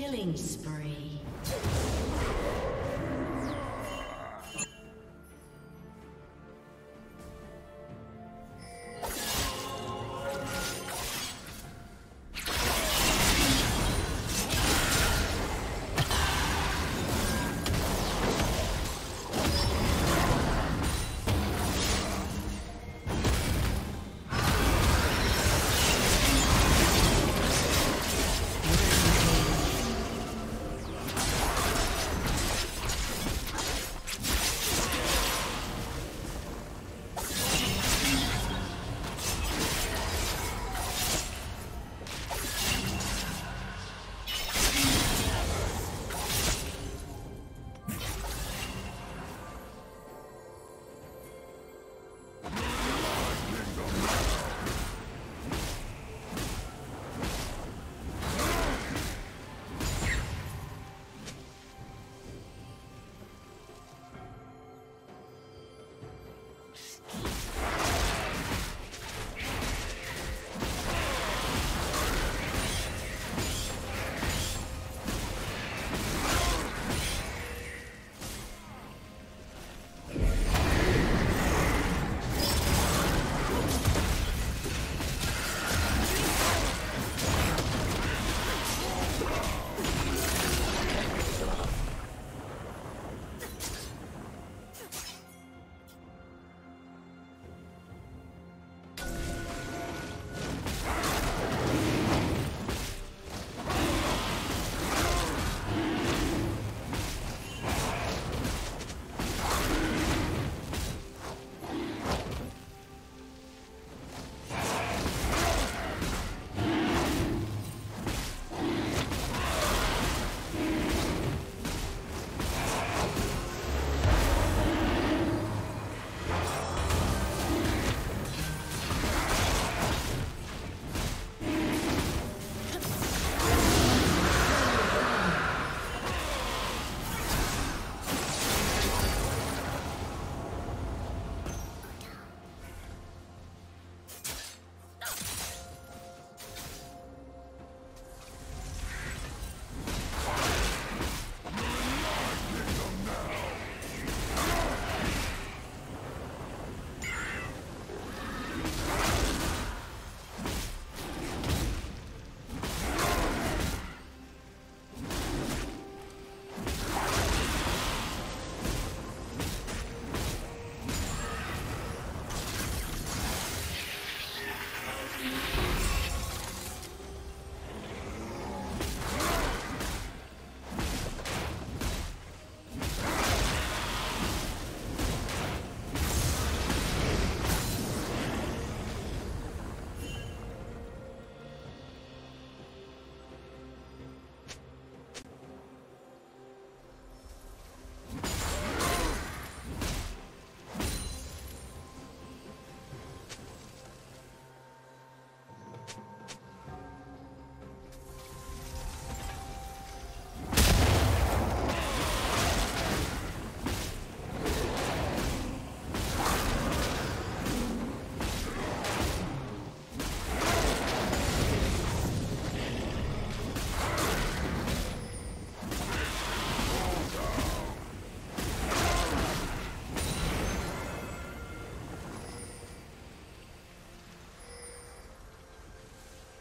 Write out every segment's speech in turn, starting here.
Killing spree.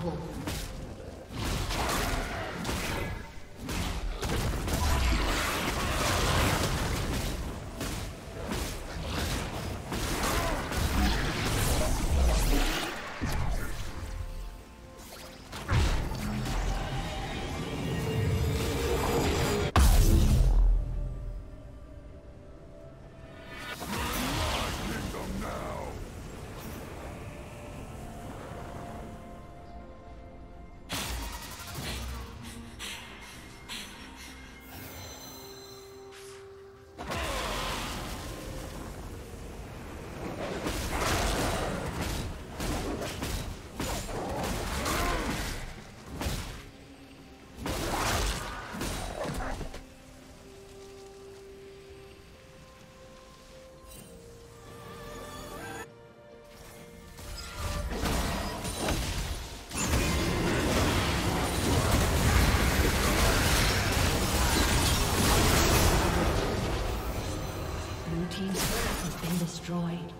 unstoppable. Destroyed.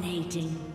Dominating.